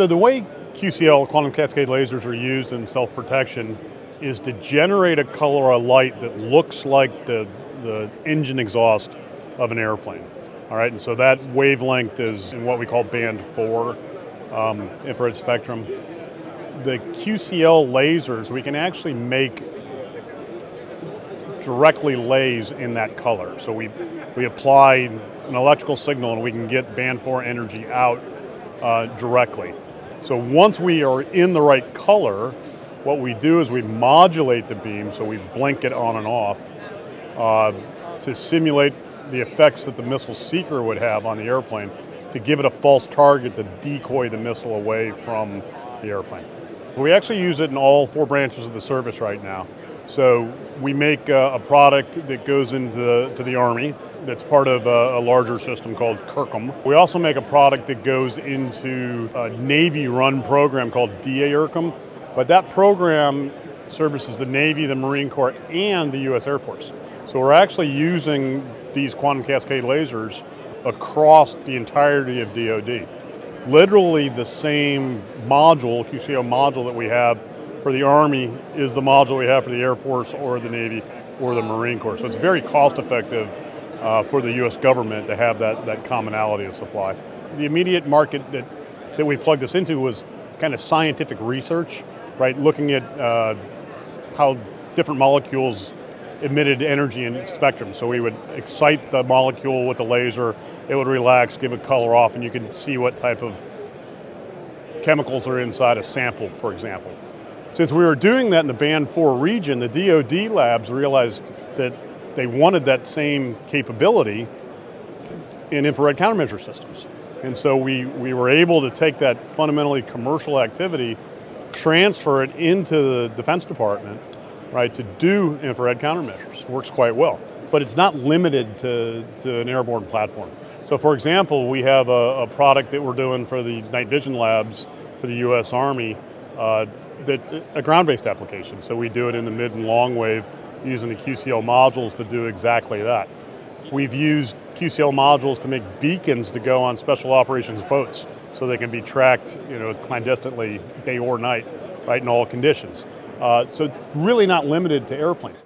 So the way QCL, quantum cascade lasers, are used in self-protection is to generate a color of light that looks like the, the engine exhaust of an airplane. All right, and so that wavelength is in what we call band four um, infrared spectrum. The QCL lasers, we can actually make directly lase in that color. So we, we apply an electrical signal and we can get band four energy out uh, directly. So once we are in the right color, what we do is we modulate the beam, so we blink it on and off uh, to simulate the effects that the missile seeker would have on the airplane to give it a false target to decoy the missile away from the airplane. We actually use it in all four branches of the service right now. So we make a, a product that goes into the, to the Army that's part of a, a, larger system called CIRCM. We also make a product that goes into a Navy run program called DA-IRCM, but that program services the Navy, the Marine Corps, and the U.S. Air Force. So we're actually using these quantum cascade lasers across the entirety of DoD. Literally the same module, QCL module that we have for the Army is the module we have for the Air Force or the Navy or the Marine Corps. So it's very cost effective uh, for the U.S. government to have that, that commonality of supply. The immediate market that, that we plugged this into was kind of scientific research, right? Looking at uh, how different molecules emitted energy in spectrum. So we would excite the molecule with the laser, it would relax, give a color off, and you can see what type of chemicals are inside a sample, for example. Since we were doing that in the Band 4 region, the DoD labs realized that they wanted that same capability in infrared countermeasure systems. And so we, we were able to take that fundamentally commercial activity, transfer it into the Defense Department, right, to do infrared countermeasures. It works quite well. But it's not limited to, to an airborne platform. So for example, we have a, a product that we're doing for the night vision labs for the US Army uh, that's a ground-based application. So we do it in the mid and long wave using the QCL modules to do exactly that. We've used QCL modules to make beacons to go on special operations boats so they can be tracked you know, clandestinely day or night, right, in all conditions. Uh, so really not limited to airplanes.